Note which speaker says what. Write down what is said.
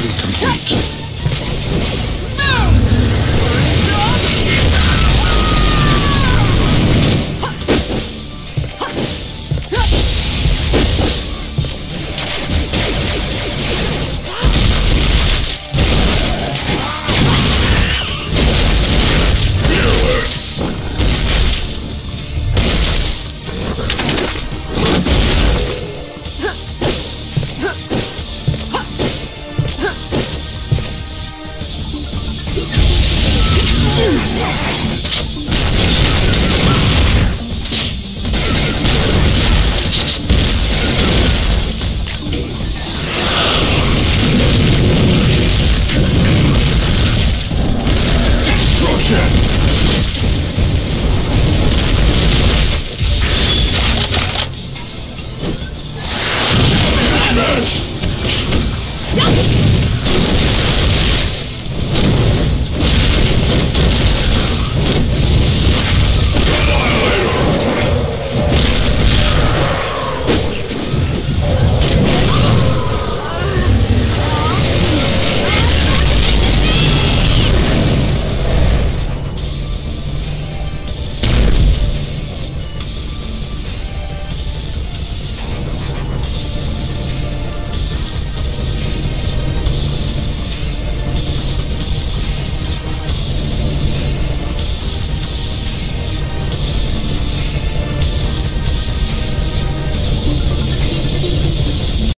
Speaker 1: Mission complete. Yup!